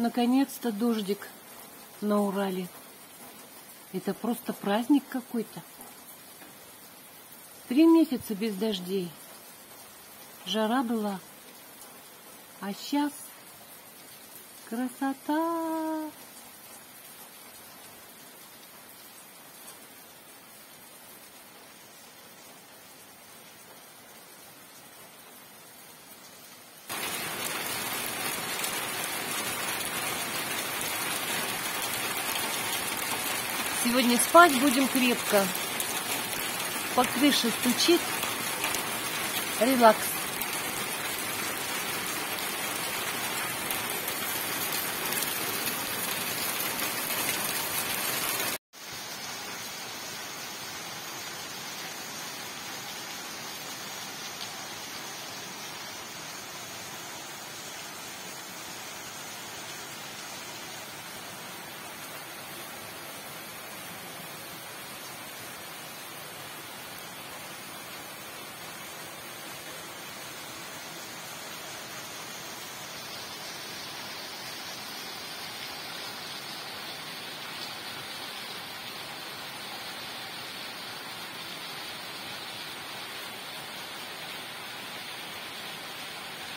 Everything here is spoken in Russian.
Наконец-то дождик на Урале. Это просто праздник какой-то. Три месяца без дождей. Жара была. А сейчас красота. Сегодня спать будем крепко. По крыше стучит. Релакс.